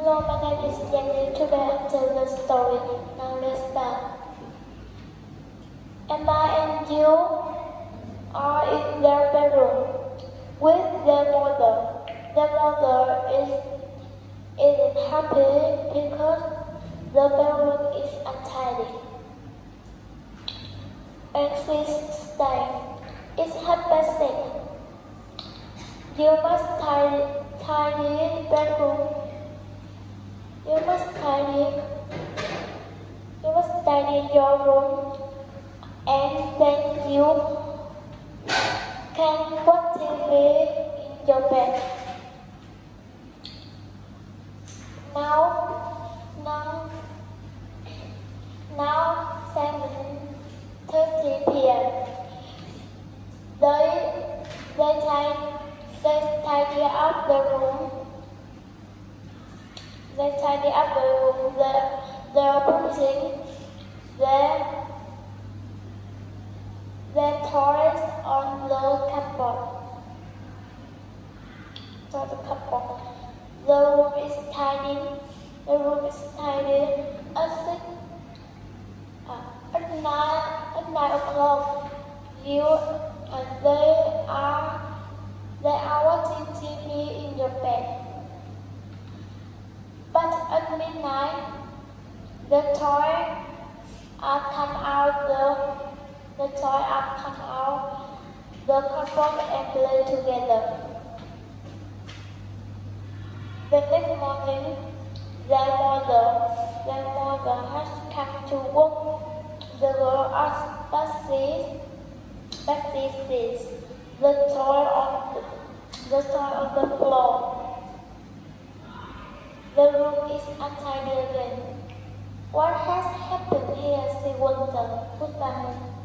Hello, my name is Jenny. Today I'll tell the story. Now let's start. Emma and you are in their bedroom with their mother. Their mother is isn't happy because the bedroom is untidy. And she's saying, it's half past six. You must tidy, tidy You must tidy. You must tidy your room, and then you can watch TV in your bed. Now, now, now, seven thirty p.m. They, they tidy, they tidy up the room. They tidy up the room. They, they're putting their, their toys on the cupboard. On the cupboard. The room is tidy. The room is tidy. At six, uh, at nine, at nine o'clock, you and they are they are watching TV in your bed. But at midnight, the toy are come out the the toy are come out the cupboard and play together. The next morning, their mother, their mother has come to work. The girl asked Betsy, Betsy sees the toy on the, the toy on the floor. The room is untidy again. What has happened here? She wondered. Goodbye.